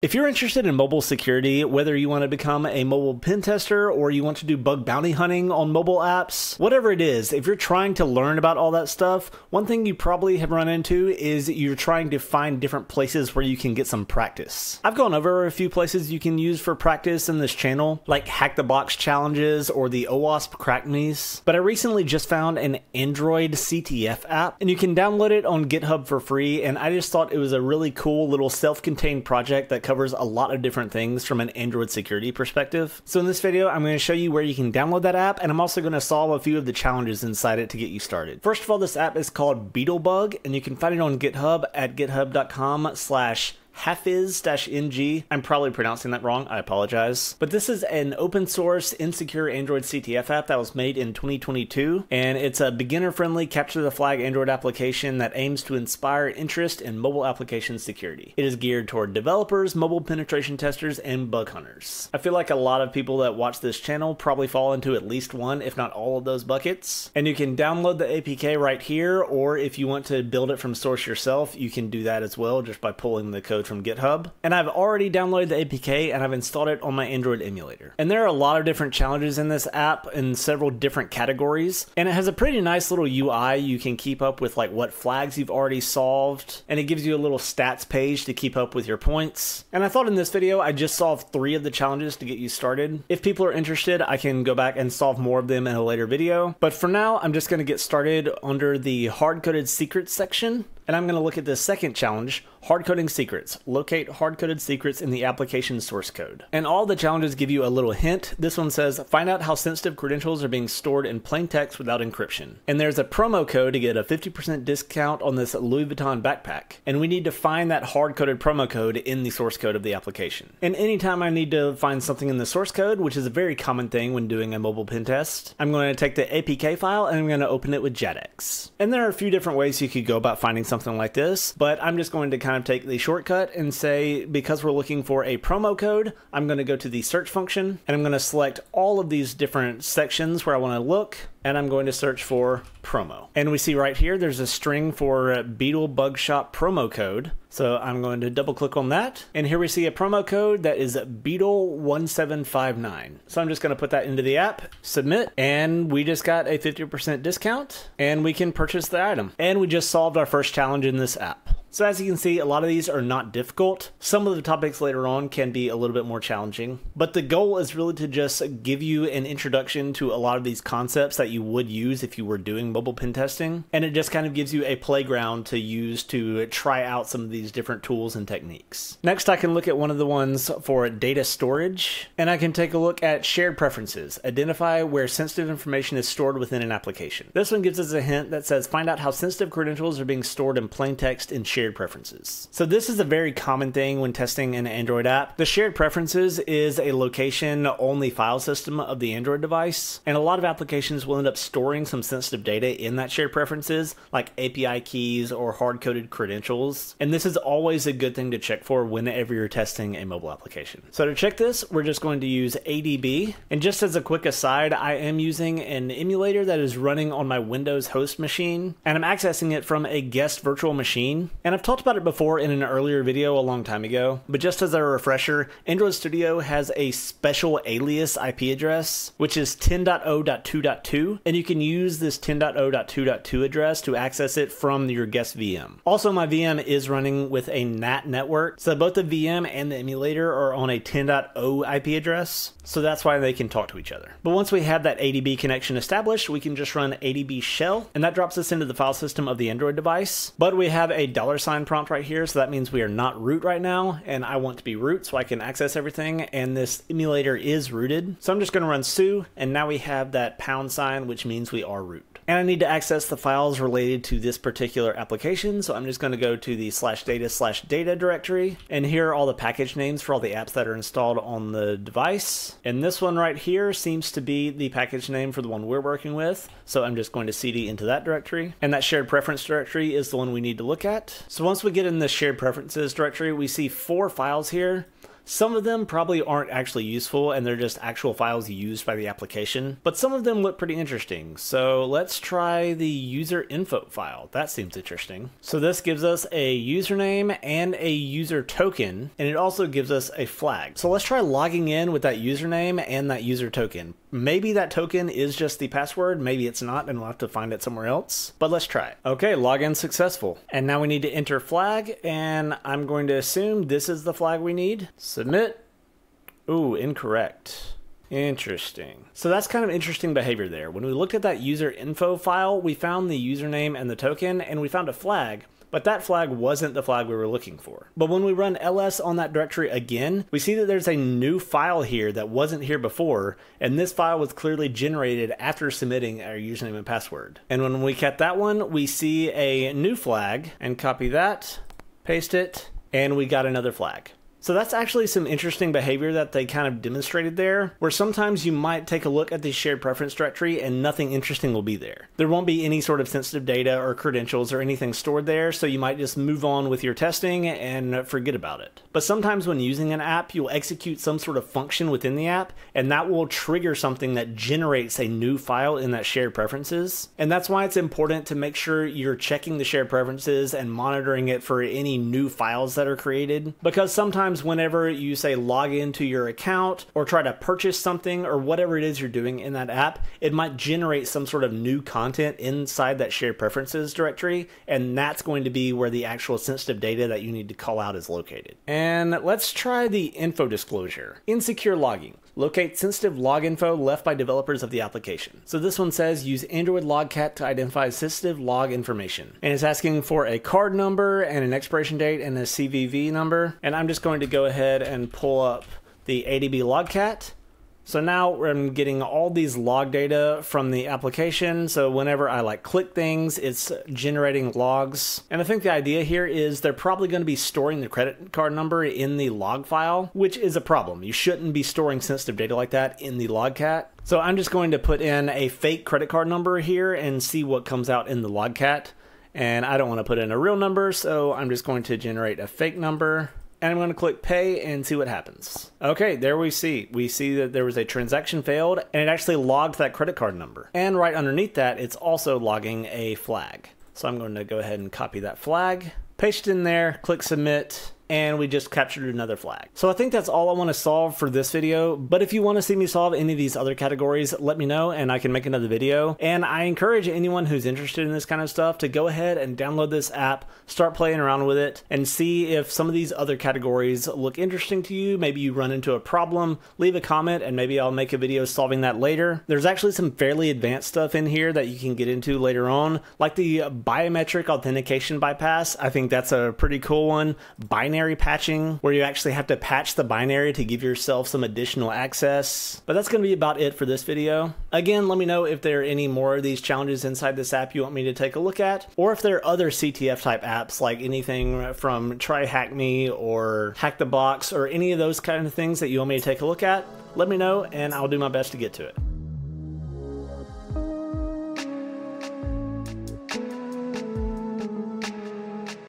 If you're interested in mobile security, whether you want to become a mobile pen tester or you want to do bug bounty hunting on mobile apps, whatever it is, if you're trying to learn about all that stuff, one thing you probably have run into is you're trying to find different places where you can get some practice. I've gone over a few places you can use for practice in this channel, like Hack the Box challenges or the OWASP Crack Me's, but I recently just found an Android CTF app and you can download it on GitHub for free and I just thought it was a really cool little self-contained project that covers a lot of different things from an Android security perspective. So in this video, I'm going to show you where you can download that app, and I'm also going to solve a few of the challenges inside it to get you started. First of all, this app is called Beetlebug, and you can find it on GitHub at github.com slash hafiz-ng. I'm probably pronouncing that wrong, I apologize. But this is an open source insecure Android CTF app that was made in 2022, and it's a beginner-friendly capture the flag Android application that aims to inspire interest in mobile application security. It is geared toward developers, mobile penetration testers, and bug hunters. I feel like a lot of people that watch this channel probably fall into at least one, if not all of those buckets. And you can download the APK right here, or if you want to build it from source yourself, you can do that as well just by pulling the code from GitHub. And I've already downloaded the APK and I've installed it on my Android emulator. And there are a lot of different challenges in this app in several different categories. And it has a pretty nice little UI. You can keep up with like what flags you've already solved. And it gives you a little stats page to keep up with your points. And I thought in this video, I just solved three of the challenges to get you started. If people are interested, I can go back and solve more of them in a later video. But for now, I'm just going to get started under the hard-coded secrets section. And I'm going to look at the second challenge, hard-coding secrets. Locate hard-coded secrets in the application source code. And all the challenges give you a little hint. This one says, find out how sensitive credentials are being stored in plain text without encryption. And there's a promo code to get a 50% discount on this Louis Vuitton backpack. And we need to find that hard-coded promo code in the source code of the application. And anytime I need to find something in the source code, which is a very common thing when doing a mobile pen test, I'm going to take the APK file and I'm going to open it with JADX. And there are a few different ways you could go about finding something something like this, but I'm just going to kind of take the shortcut and say, because we're looking for a promo code, I'm going to go to the search function and I'm going to select all of these different sections where I want to look and I'm going to search for promo. And we see right here, there's a string for uh, Beetlebug Shop promo code. So I'm going to double click on that. And here we see a promo code that is Beetle1759. So I'm just going to put that into the app, submit, and we just got a 50% discount and we can purchase the item. And we just solved our first challenge in this app. So as you can see, a lot of these are not difficult. Some of the topics later on can be a little bit more challenging, but the goal is really to just give you an introduction to a lot of these concepts that you would use if you were doing mobile pen testing, and it just kind of gives you a playground to use to try out some of these different tools and techniques. Next, I can look at one of the ones for data storage, and I can take a look at shared preferences, identify where sensitive information is stored within an application. This one gives us a hint that says find out how sensitive credentials are being stored in plain text in shared preferences. So this is a very common thing when testing an Android app. The shared preferences is a location only file system of the Android device, and a lot of applications will end up storing some sensitive data in that shared preferences, like API keys or hard-coded credentials. And this is always a good thing to check for whenever you're testing a mobile application. So to check this, we're just going to use ADB. And just as a quick aside, I am using an emulator that is running on my Windows host machine, and I'm accessing it from a guest virtual machine. I've talked about it before in an earlier video a long time ago, but just as a refresher, Android Studio has a special alias IP address, which is 10.0.2.2, and you can use this 10.0.2.2 address to access it from your guest VM. Also, my VM is running with a NAT network, so both the VM and the emulator are on a 10.0 IP address, so that's why they can talk to each other. But once we have that ADB connection established, we can just run ADB shell, and that drops us into the file system of the Android device. But we have a dollar sign prompt right here, so that means we are not root right now, and I want to be root so I can access everything, and this emulator is rooted. So I'm just going to run su, and now we have that pound sign, which means we are root. And I need to access the files related to this particular application, so I'm just going to go to the slash data slash data directory, and here are all the package names for all the apps that are installed on the device. And this one right here seems to be the package name for the one we're working with, so I'm just going to cd into that directory. And that shared preference directory is the one we need to look at. So once we get in the shared preferences directory, we see four files here. Some of them probably aren't actually useful and they're just actual files used by the application, but some of them look pretty interesting. So let's try the user info file. That seems interesting. So this gives us a username and a user token, and it also gives us a flag. So let's try logging in with that username and that user token. Maybe that token is just the password, maybe it's not, and we'll have to find it somewhere else. But let's try it. Okay, login successful. And now we need to enter flag, and I'm going to assume this is the flag we need. Submit. Ooh, incorrect. Interesting. So that's kind of interesting behavior there. When we looked at that user info file, we found the username and the token, and we found a flag, but that flag wasn't the flag we were looking for. But when we run ls on that directory again, we see that there's a new file here that wasn't here before, and this file was clearly generated after submitting our username and password. And when we cat that one, we see a new flag, and copy that, paste it, and we got another flag. So that's actually some interesting behavior that they kind of demonstrated there, where sometimes you might take a look at the shared preference directory and nothing interesting will be there. There won't be any sort of sensitive data or credentials or anything stored there, so you might just move on with your testing and forget about it. But sometimes when using an app, you'll execute some sort of function within the app, and that will trigger something that generates a new file in that shared preferences. And that's why it's important to make sure you're checking the shared preferences and monitoring it for any new files that are created, because sometimes whenever you say log into your account or try to purchase something or whatever it is you're doing in that app, it might generate some sort of new content inside that shared preferences directory, and that's going to be where the actual sensitive data that you need to call out is located. And let's try the info disclosure. Insecure logging. Locate sensitive log info left by developers of the application. So this one says use Android Logcat to identify sensitive log information. And it's asking for a card number and an expiration date and a CVV number. And I'm just going to go ahead and pull up the ADB logcat. So now I'm getting all these log data from the application. So whenever I like click things, it's generating logs. And I think the idea here is they're probably going to be storing the credit card number in the log file, which is a problem. You shouldn't be storing sensitive data like that in the logcat. So I'm just going to put in a fake credit card number here and see what comes out in the logcat. And I don't want to put in a real number, so I'm just going to generate a fake number and I'm going to click pay and see what happens. Okay, there we see. We see that there was a transaction failed and it actually logged that credit card number. And right underneath that, it's also logging a flag. So I'm going to go ahead and copy that flag, paste it in there, click submit, and we just captured another flag. So I think that's all I want to solve for this video, but if you want to see me solve any of these other categories, let me know and I can make another video. And I encourage anyone who's interested in this kind of stuff to go ahead and download this app, start playing around with it, and see if some of these other categories look interesting to you. Maybe you run into a problem, leave a comment, and maybe I'll make a video solving that later. There's actually some fairly advanced stuff in here that you can get into later on, like the biometric authentication bypass. I think that's a pretty cool one. Binary patching, where you actually have to patch the binary to give yourself some additional access. But that's going to be about it for this video. Again, let me know if there are any more of these challenges inside this app you want me to take a look at, or if there are other CTF type apps like anything from TryHackMe or Hack the Box or any of those kind of things that you want me to take a look at. Let me know and I'll do my best to get to it.